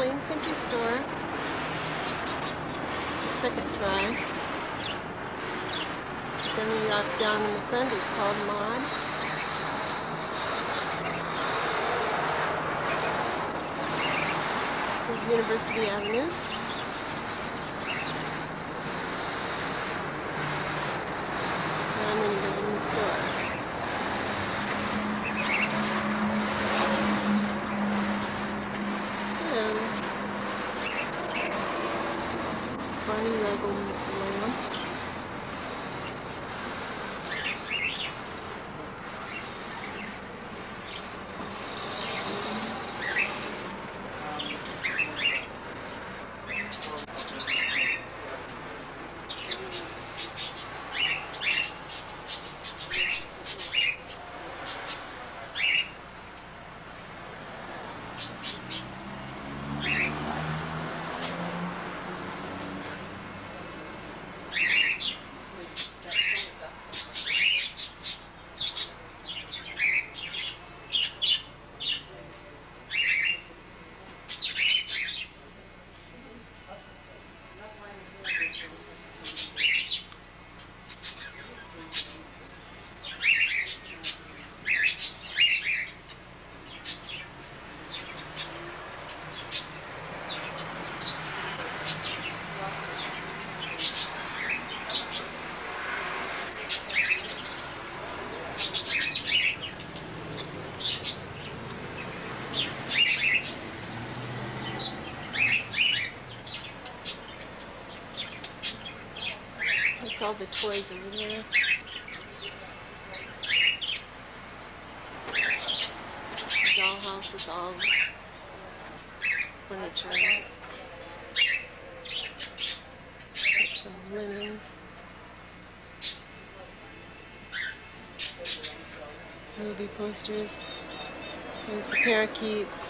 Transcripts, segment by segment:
Lane's Country Store. Second try. The dummy yacht down in the front is called Maud. This is University Avenue. Now I'm going to go in the store. Hello. Barney Rubble lamp. That's all the toys over there. The dollhouse is all furniture. Got some linens. Movie posters. There's the parakeets.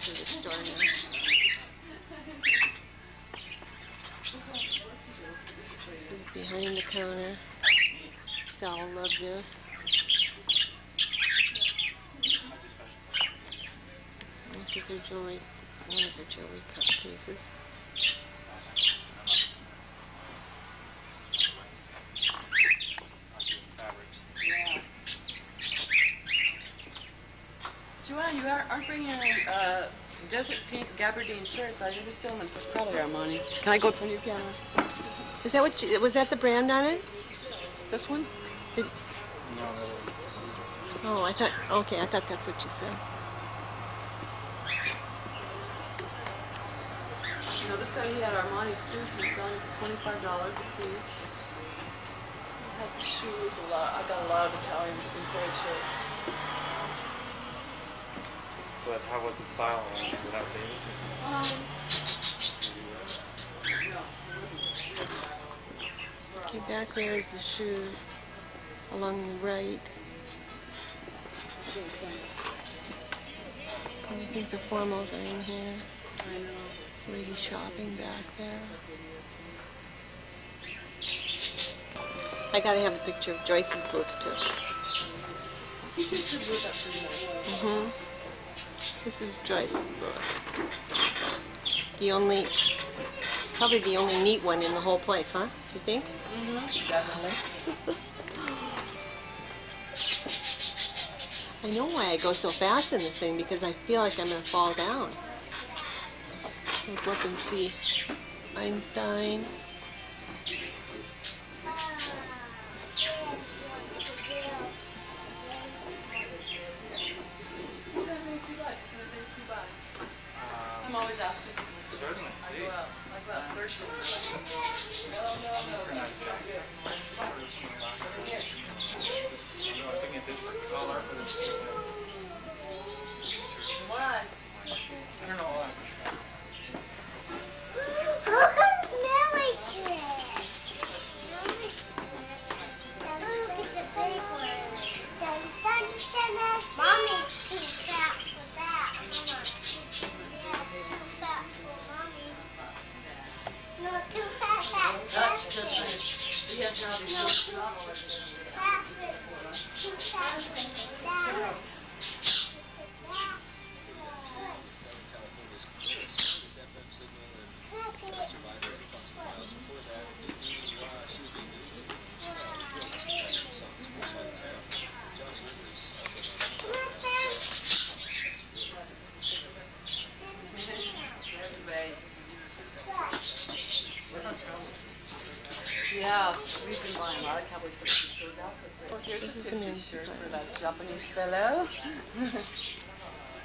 The store now. This is behind the counter. Sal love this. This is her jewelry, one of her jewelry cup cases. Joanne, you are, aren't bringing uh, desert pink gabardine shirts. I just steal them. It's probably Armani. Can I go for new camera? Is that what you, was that the brand on it? This one? It- Oh, I thought, okay, I thought that's what you said. You know, this guy, he had Armani suits. He's selling for $25 a piece. He has shoes, a lot. I got a lot of Italian imported shirts. But how was the style? Is it outdated? Um. Okay, back there is the shoes along the right. And I think the formals are in here. Lady shopping back there. I gotta have a picture of Joyce's booth too. He This is Joyce's book. The only, probably the only neat one in the whole place, huh? Do you think? Mm-hmm. Definitely. I know why I go so fast in this thing because I feel like I'm gonna fall down. Let's look and see. Einstein. I go Yeah, we've been buying a lot of cowboy shirts. Well, here's a is 50 shirt for that Japanese fellow. See,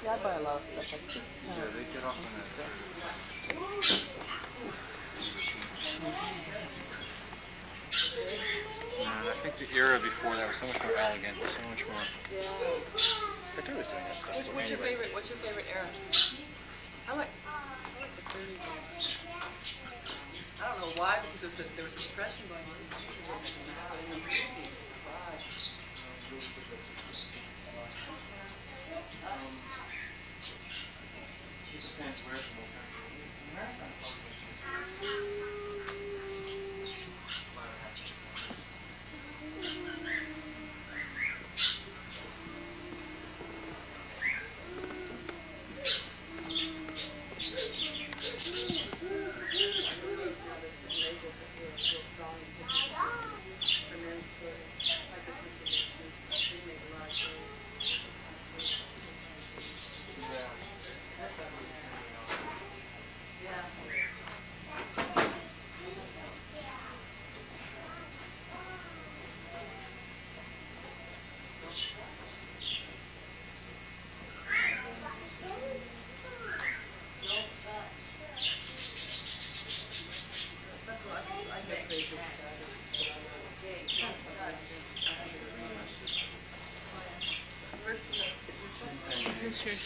I buy a lot of stuff like this. Yeah, they get off on that. And I think the era before that was so much more elegant, so much more. But they was doing. What's, your favorite? What's your favorite era? I like, I like the 30s. I don't know why, because there was a, there was a depression going on. In the movies, God. For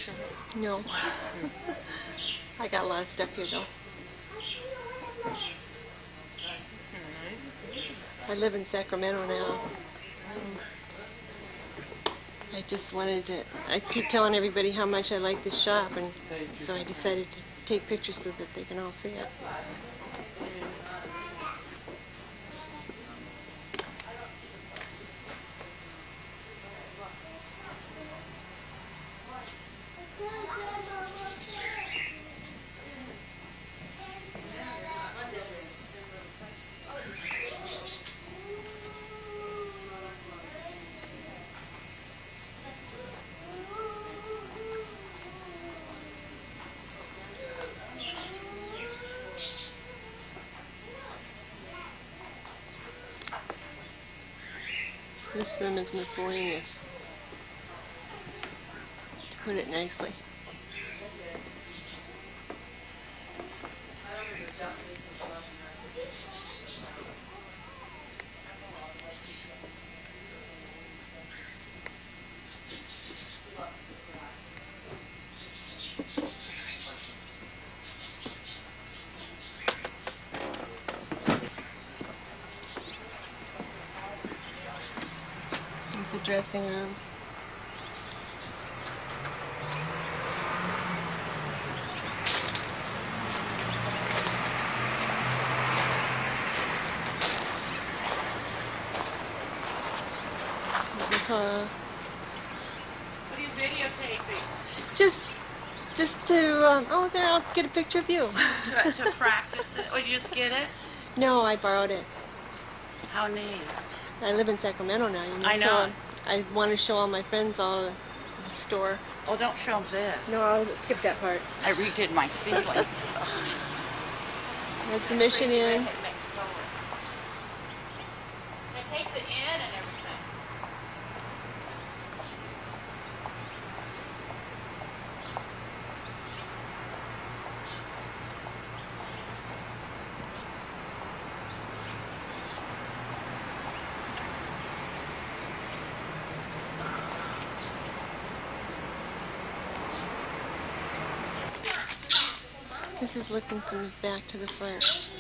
Shirt? No. I got a lot of stuff here though. I live in Sacramento now. I just wanted to, I keep telling everybody how much I like this shop and so I decided to take pictures so that they can all see it. This room is miscellaneous. To put it nicely. It's the dressing room. Car. What are you videotaping? Just, just to, um, oh, there, I'll get a picture of you. To, to practice it? Oh, you just get it? no, I borrowed it. How neat. I live in Sacramento now, you know. I know. So I want to show all my friends all the, the store. Oh, don't show them this. No, I'll skip that part. I redid my ceiling. That's a Mission Inn. This is looking from the back to the front.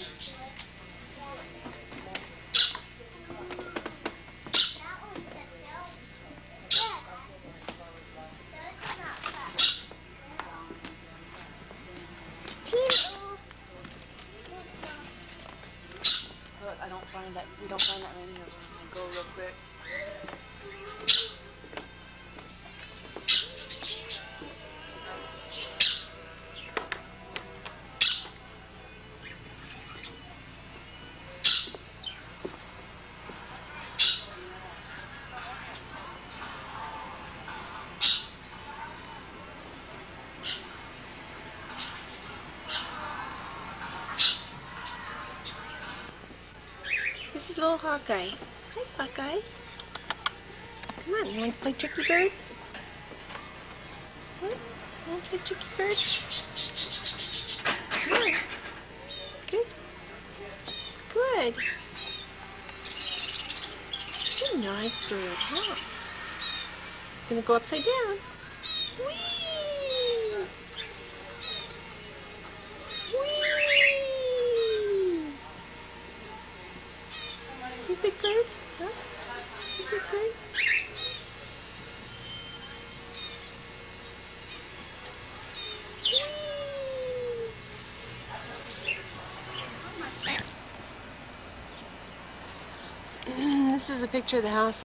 Little Hawkeye. Hi, Hawkeye. Come on, you want to play Tricky Bird? What? You want to play Tricky Bird? Come on. Good. Good. A nice bird, huh? Gonna go upside down. Whee! You big bird? Huh? You big bird? Whee! This is a picture of the house